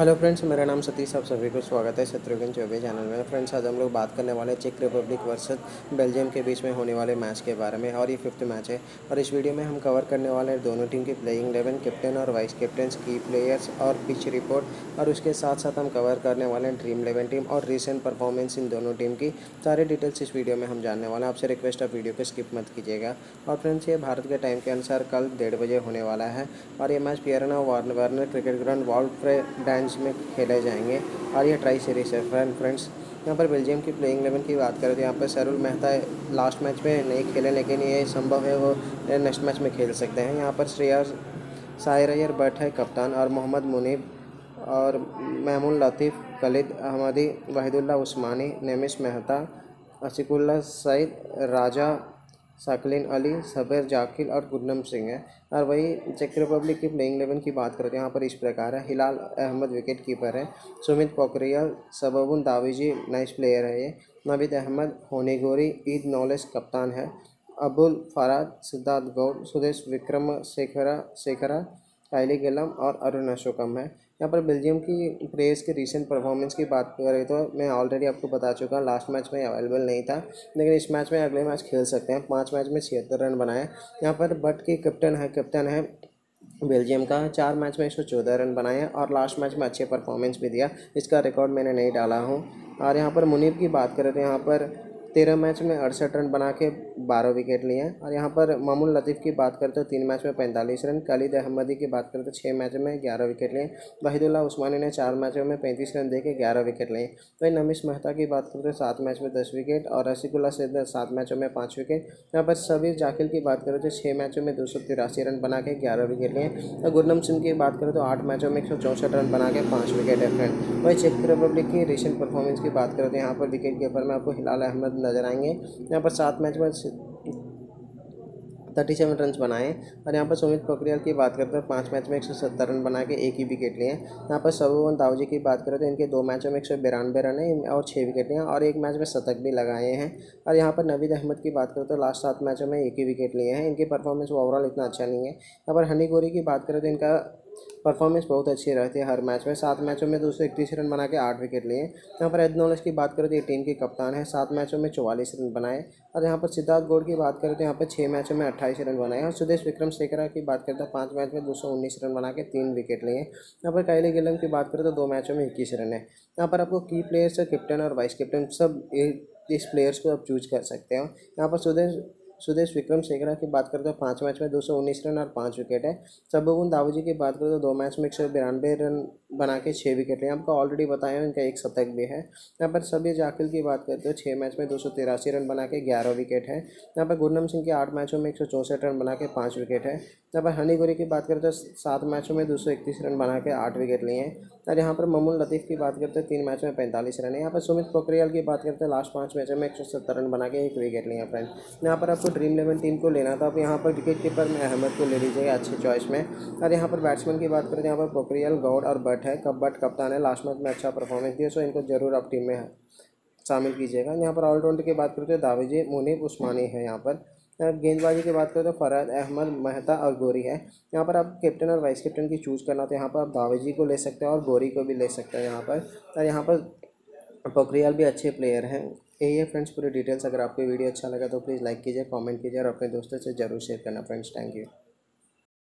Hello friends, मेरा नाम सतीश, आप सभी को स्वागत है शत्रुघ्न चौबे चैनल में। फ्रेंड्स, आज हम लोग बात करने वाले चेक रिपब्लिक वर्सेस बेल्जियम के बीच में होने वाले मैच के बारे में, और ये फिफ्थ मैच है। और इस वीडियो में हम कवर करने वाले हैं दोनों टीम की प्लेइंग इलेवन कैप्टन और वाइस कैप्टन की प्लेयर्स और पिच रिपोर्ट और उसके साथ साथ हम कवर करने वाले हैं ड्रीम इलेवन टीम और रिसेंट परफॉर्मेंस इन दोनों टीम की। सारी डिटेल्स इस वीडियो में हम जानने वाले हैं, आपसे रिक्वेस्ट आप वीडियो को स्किप मत कीजिएगा। और फ्रेंड्स, ये भारत के टाइम के अनुसार कल डेढ़ बजे होने वाला है। और ये match Pierre Werner cricket ground Walferdange में खेले जाएँगे। और ये ट्राई सीरीज़ है फ्रेंड फ्रेंड्स यहाँ पर बेल्जियम की प्लेइंग इलेवन की बात करें तो यहाँ पर सरुल मेहता लास्ट मैच में नहीं खेले, लेकिन ये संभव है वो नेक्स्ट मैच में खेल सकते हैं। यहाँ पर श्रेया सायर बट है, कप्तान, और मोहम्मद मुनीब और महमूल लतीफ़ कलिद अहमदी वाहिदुल्ला उस्मानी नेमिश मेहता, असिकुल्ला सईद, राजा साकलिन अली, सबेर जाकिल और गुरनम सिंह है। और वही चेक रिपब्लिक की प्लेइंग इलेवन की बात करें तो यहाँ पर इस प्रकार है। हिलाल अहमद विकेट कीपर है। सुमित पोखरियाल, सबबुन दावीजी, नाइस प्लेयर है ये। नवीद अहमद, होनीगोरी, ईद नॉलेज कप्तान है। अबुल फराद, सिद्धार्थ गौर, सुदेश विक्रम शेखरा शेखरा कायली गिलम और अरुण अशोकम है। यहाँ पर बेल्जियम की प्लेयर्स के रिसेंट परफॉर्मेंस की बात करें तो मैं ऑलरेडी आपको बता चुका हूँ लास्ट मैच में अवेलेबल नहीं था। लेकिन इस मैच में अगले मैच खेल सकते हैं। पाँच मैच में छिहत्तर रन बनाए। यहाँ पर बट की कैप्टन है कैप्टन है बेल्जियम का। चार मैच में एक सौ चौदह रन बनाए और लास्ट मैच में अच्छे परफॉर्मेंस भी दिया। इसका रिकॉर्ड मैंने नहीं डाला हूँ। और यहाँ पर मुनीब की बात करें तो यहाँ पर तेरह मैच में अड़सठ रन बना के बारह विकेट लिए हैं। और यहाँ पर मामून लतीफ़ की बात करते तो तीन मैच में पैंतालीस रन, खालिद अहमदी की बात करते तो छः मैच में ग्यारह विकेट लिए वहीदुल्ला उस्मानी ने चार मैचों में पैंतीस रन दे के ग्यारह विकेट लिए वही नमिश मेहता की बात करते सात मैच में दस विकेट और रसिकुल्ला सैद सात मैचों में पाँच विकेट। यहाँ पर सबीर जाकिल की बात करें तो छः मैचों में दो सौ तिरासी रन बना के ग्यारह विकेट लिए और गुरनम सिंह की बात करें तो आठ मैचों में एक सौ चौंसठ रन बना के पाँच विकेट है फ्रेंड। वही चेक रिपब्लिक की रिसेंट परफॉर्मेंस की बात करें तो यहाँ पर विकेट कीपर में आपको हिलाल अहमद नज़र आएँगे। यहाँ पर सात मैच में थर्टी सेवन रन बनाए और यहाँ पर सुमित पोखरियाल की बात करते हैं पाँच मैच में एक सौ सत्तर रन बना के एक ही विकेट लिए यहाँ पर सबुवन दाऊजी की बात करें तो इनके दो मैचों में एक सौ बिरानवे रन है और छः विकेट लिए और एक मैच में शतक भी लगाए हैं। और यहाँ पर नवीद अहमद की बात करें तो लास्ट सात मैचों में एक ही विकेट लिए हैं। इनकी परफॉर्मेंस ओवरऑल इतना अच्छा नहीं है। यहाँ पर हनी गोरी की बात करें तो इनका परफॉर्मेंस बहुत अच्छी रहती है हर मैच में। सात मैचों में दो सौ इकतीस रन बना के आठ विकेट लिए। यहाँ पर एड नॉलेज की बात करें तो ये टीम के कप्तान है। सात मैचों में चौवालीस रन बनाए। और यहाँ पर सिद्धार्थ गौड़ की बात करें तो यहाँ पर छः मैचों में अट्ठाईस रन बनाए। और सुदेश विक्रम शेखरा की बात करें तो पाँच मैच में दो सौ उन्नीस रन बना के तीन विकेट लिए। यहाँ पर कैली गिलम की बात करें तो दो मैचों में इक्कीस रन है। यहाँ पर आपको की प्लेयर्स कैप्टन और वाइस कैप्टन सब इस प्लेयर्स को आप चूज़ कर सकते हो। यहाँ पर सुदेश सुदेश विक्रम शेखरा की बात करें तो पाँच मैच में दो सौ उन्नीस रन और पाँच विकेट है। सबुन दाऊजी की बात करें तो दो मैच में एक सौ बिरानवे रन बना के छः विकेट हैं। आपको ऑलरेडी बताया इनका एक शतक भी है। यहाँ पर सभी जाकिल की बात करते हो छः मैच में दो सौ तिरासी रन बना के ग्यारह विकेट है। यहाँ पर गुरनम सिंह के आठ मैचों में एक सौ चौंसठ रन बना के पाँच विकेट है। यहाँ पर हनी गोरी की बात करते तो सात मैचों में दो सौ इकतीस रन बना के आठ विकेट लिए हैं। और यहाँ पर ममून लतीफ़ की बात करते हैं, तीन मैच में पैंतालीस रन है। यहाँ पर सुमित पोखरियाल की बात करते हैं, लास्ट पाँच मैचों में एक सौ सत्तर रन बना के एक विकेट लिए फ्रेंड यहाँ पर आपको ड्रीम इलेवन टीम को लेना था। आप यहाँ पर विकेट कीपर में अहमद को ले लीजिएगा अच्छे चॉइस में। और यहाँ पर बैट्समैन की बात करें तो यहाँ पर पोखरियाल गौड़ और बट है। कब बट कप्तान है? लास्ट मैच में अच्छा परफॉर्मेंस दिया सो इनको ज़रूर आप टीम में शामिल कीजिएगा। यहाँ पर ऑलराउंडर की बात करते हैं दावेजी, मुनीब, उस्मानी है यहाँ पर। गेंदबाजी की बात करें तो फरहद, अहमद, मेहता और गोरी है। यहाँ पर आप कैप्टन और वाइस कैप्टन की चूज़ करना तो यहाँ पर आप दावेजी को ले सकते हैं और गोरी को भी ले सकते हैं यहाँ पर। और यहाँ पर पोखरियाल भी अच्छे प्लेयर हैं। यही है फ्रेंड्स पूरी डिटेल्स अगर आपको वीडियो अच्छा लगा तो प्लीज़ लाइक कीजिए कमेंट कीजिए और अपने दोस्तों से ज़रूर शेयर करना फ्रेंड्स थैंक यू